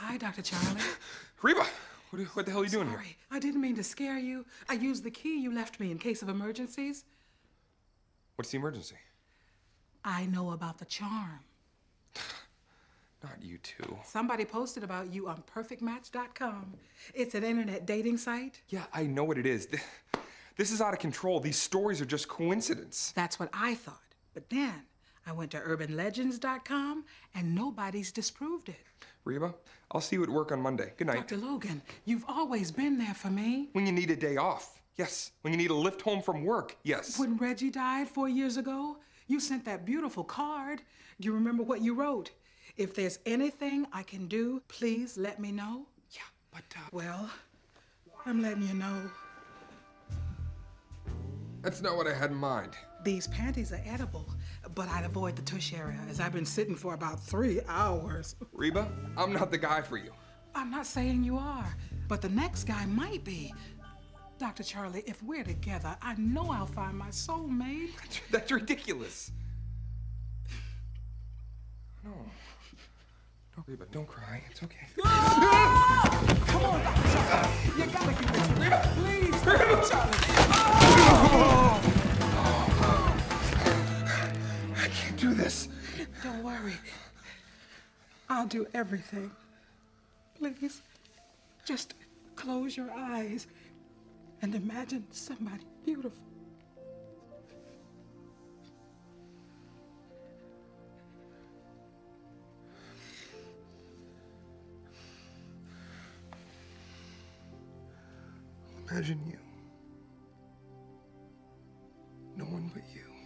Hi, Dr. Charlie. Reba, what, what the hell are you doing here? Sorry, I didn't mean to scare you. I used the key you left me in case of emergencies. What's the emergency? I know about the charm. Not you two. Somebody posted about you on perfectmatch.com. It's an internet dating site. Yeah, I know what it is. This is out of control. These stories are just coincidence. That's what I thought. But then I went to urbanlegends.com and nobody's disproved it. Reba, I'll see you at work on Monday. Good night. Dr. Logan, you've always been there for me. When you need a day off. Yes. When you need a lift home from work. Yes. When Reggie died four years ago, you sent that beautiful card. Do you remember what you wrote? If there's anything I can do, please let me know. Yeah, but uh, Well, I'm letting you know. that's not what I had in mind. These panties are edible, but I'd avoid the tush area as I've been sitting for about three hours. Reba, I'm not the guy for you. I'm not saying you are, but the next guy might be. Dr. Charlie, if we're together, I know I'll find my soulmate. That's ridiculous. No. No, Reba, don't cry. It's okay. Ah! Come on, Dr. Charlie. You gotta worry. I'll do everything. Please, just close your eyes and imagine somebody beautiful. Imagine you. No one but you.